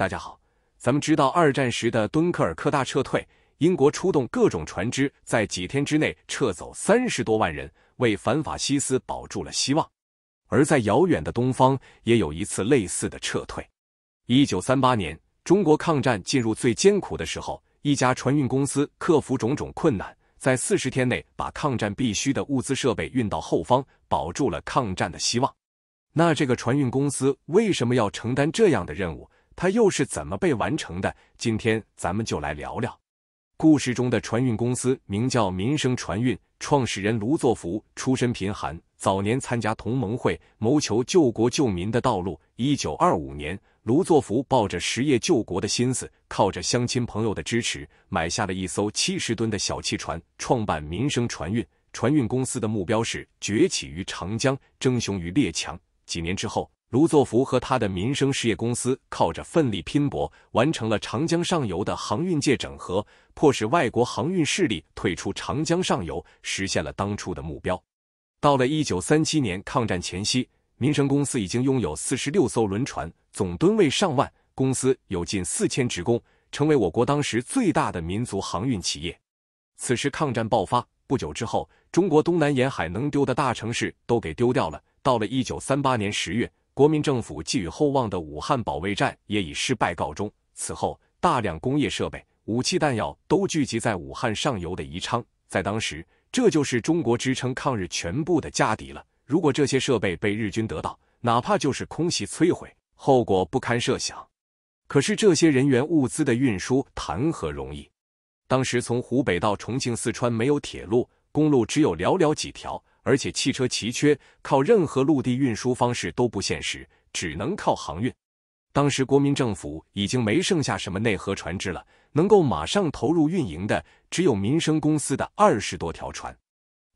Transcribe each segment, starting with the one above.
大家好，咱们知道二战时的敦刻尔克大撤退，英国出动各种船只，在几天之内撤走三十多万人，为反法西斯保住了希望。而在遥远的东方，也有一次类似的撤退。一九三八年，中国抗战进入最艰苦的时候，一家船运公司克服种种困难，在四十天内把抗战必需的物资设备运到后方，保住了抗战的希望。那这个船运公司为什么要承担这样的任务？它又是怎么被完成的？今天咱们就来聊聊。故事中的船运公司名叫民生船运，创始人卢作孚出身贫寒，早年参加同盟会，谋求救国救民的道路。一九二五年，卢作孚抱着实业救国的心思，靠着乡亲朋友的支持，买下了一艘七十吨的小汽船，创办民生船运。船运公司的目标是崛起于长江，争雄于列强。几年之后。卢作孚和他的民生事业公司靠着奋力拼搏，完成了长江上游的航运界整合，迫使外国航运势力退出长江上游，实现了当初的目标。到了一九三七年抗战前夕，民生公司已经拥有四十六艘轮船，总吨位上万，公司有近四千职工，成为我国当时最大的民族航运企业。此时抗战爆发不久之后，中国东南沿海能丢的大城市都给丢掉了。到了一九三八年十月。国民政府寄予厚望的武汉保卫战也以失败告终。此后，大量工业设备、武器弹药都聚集在武汉上游的宜昌，在当时，这就是中国支撑抗日全部的家底了。如果这些设备被日军得到，哪怕就是空袭摧毁，后果不堪设想。可是，这些人员物资的运输谈何容易？当时从湖北到重庆、四川没有铁路，公路只有寥寥几条。而且汽车奇缺，靠任何陆地运输方式都不现实，只能靠航运。当时国民政府已经没剩下什么内河船只了，能够马上投入运营的只有民生公司的二十多条船。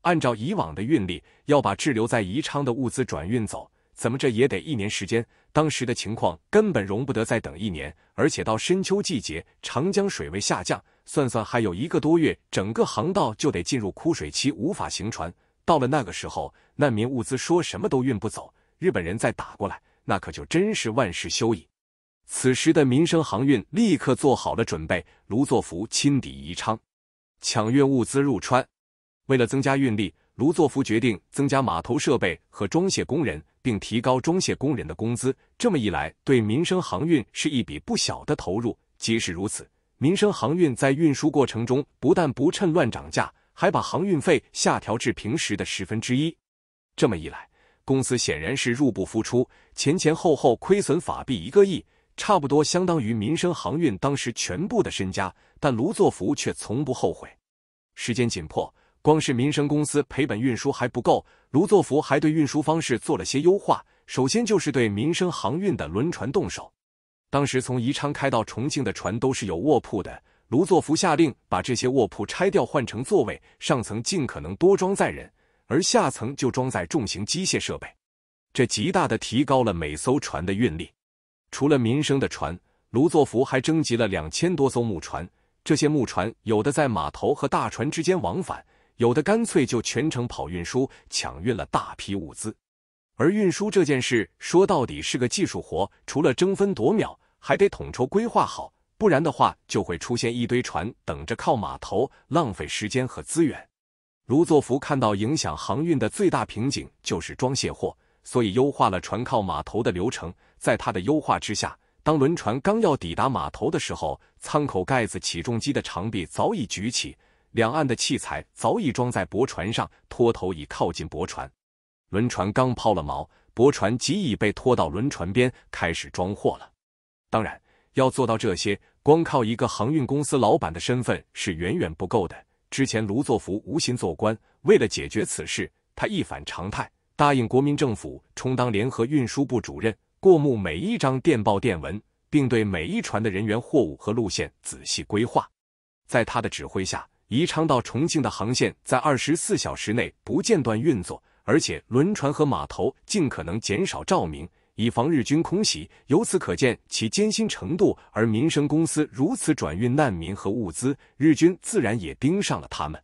按照以往的运力，要把滞留在宜昌的物资转运走，怎么着也得一年时间。当时的情况根本容不得再等一年，而且到深秋季节，长江水位下降，算算还有一个多月，整个航道就得进入枯水期，无法行船。到了那个时候，难民物资说什么都运不走，日本人再打过来，那可就真是万事休矣。此时的民生航运立刻做好了准备，卢作孚亲抵宜昌，抢运物资入川。为了增加运力，卢作孚决定增加码头设备和装卸工人，并提高装卸工人的工资。这么一来，对民生航运是一笔不小的投入。即使如此，民生航运在运输过程中不但不趁乱涨价。还把航运费下调至平时的十分之一，这么一来，公司显然是入不敷出，前前后后亏损法币一个亿，差不多相当于民生航运当时全部的身家。但卢作孚却从不后悔。时间紧迫，光是民生公司赔本运输还不够，卢作孚还对运输方式做了些优化。首先就是对民生航运的轮船动手。当时从宜昌开到重庆的船都是有卧铺的。卢作孚下令把这些卧铺拆掉，换成座位，上层尽可能多装载人，而下层就装载重型机械设备，这极大的提高了每艘船的运力。除了民生的船，卢作孚还征集了两千多艘木船，这些木船有的在码头和大船之间往返，有的干脆就全程跑运输，抢运了大批物资。而运输这件事说到底是个技术活，除了争分夺秒，还得统筹规划好。不然的话，就会出现一堆船等着靠码头，浪费时间和资源。卢作孚看到影响航运的最大瓶颈就是装卸货，所以优化了船靠码头的流程。在他的优化之下，当轮船刚要抵达码头的时候，舱口盖子起重机的长臂早已举起，两岸的器材早已装在驳船上，拖头已靠近驳船。轮船刚抛了锚，驳船即已被拖到轮船边，开始装货了。当然。要做到这些，光靠一个航运公司老板的身份是远远不够的。之前卢作孚无心做官，为了解决此事，他一反常态，答应国民政府充当联合运输部主任，过目每一张电报电文，并对每一船的人员、货物和路线仔细规划。在他的指挥下，宜昌到重庆的航线在二十四小时内不间断运作，而且轮船和码头尽可能减少照明。以防日军空袭，由此可见其艰辛程度。而民生公司如此转运难民和物资，日军自然也盯上了他们。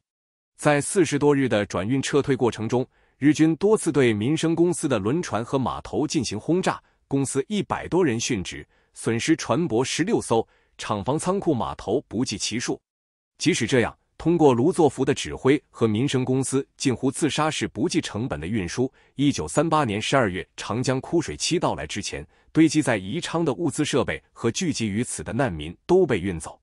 在四十多日的转运撤退过程中，日军多次对民生公司的轮船和码头进行轰炸，公司一百多人殉职，损失船舶十六艘，厂房、仓库、码头不计其数。即使这样，通过卢作孚的指挥和民生公司近乎自杀式不计成本的运输，一九三八年十二月长江枯水期到来之前，堆积在宜昌的物资设备和聚集于此的难民都被运走。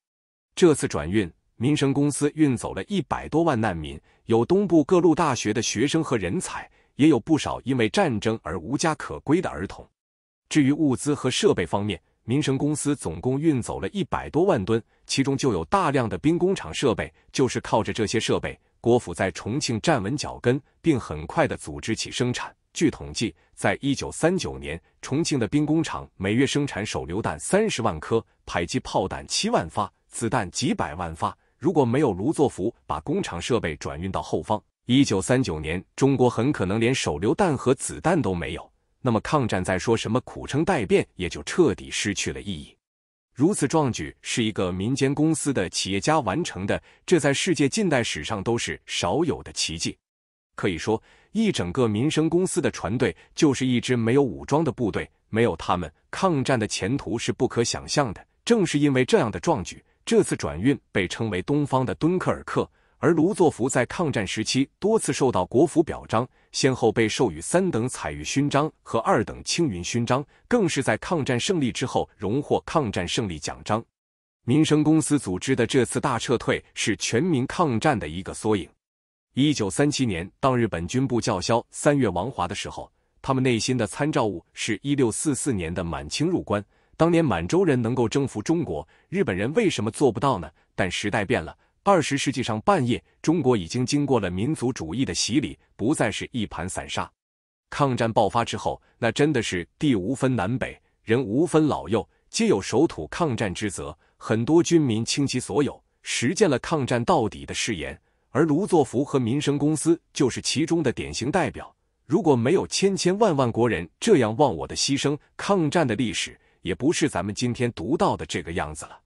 这次转运，民生公司运走了一百多万难民，有东部各路大学的学生和人才，也有不少因为战争而无家可归的儿童。至于物资和设备方面，民生公司总共运走了一百多万吨，其中就有大量的兵工厂设备。就是靠着这些设备，国府在重庆站稳脚跟，并很快的组织起生产。据统计，在一九三九年，重庆的兵工厂每月生产手榴弹三十万颗，迫击炮弹七万发，子弹几百万发。如果没有卢作孚把工厂设备转运到后方，一九三九年，中国很可能连手榴弹和子弹都没有。那么抗战再说什么苦撑待变，也就彻底失去了意义。如此壮举是一个民间公司的企业家完成的，这在世界近代史上都是少有的奇迹。可以说，一整个民生公司的船队就是一支没有武装的部队，没有他们，抗战的前途是不可想象的。正是因为这样的壮举，这次转运被称为“东方的敦刻尔克”。而卢作孚在抗战时期多次受到国府表彰，先后被授予三等彩玉勋章和二等青云勋章，更是在抗战胜利之后荣获抗战胜利奖章。民生公司组织的这次大撤退是全民抗战的一个缩影。一九三七年，当日本军部叫嚣“三月亡华”的时候，他们内心的参照物是一六四四年的满清入关。当年满洲人能够征服中国，日本人为什么做不到呢？但时代变了。二十世纪上半叶，中国已经经过了民族主义的洗礼，不再是一盘散沙。抗战爆发之后，那真的是地无分南北，人无分老幼，皆有守土抗战之责。很多军民倾其所有，实践了抗战到底的誓言。而卢作孚和民生公司就是其中的典型代表。如果没有千千万万国人这样忘我的牺牲，抗战的历史也不是咱们今天读到的这个样子了。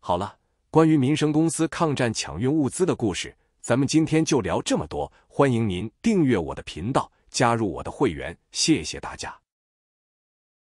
好了。关于民生公司抗战抢运物资的故事，咱们今天就聊这么多。欢迎您订阅我的频道，加入我的会员，谢谢大家。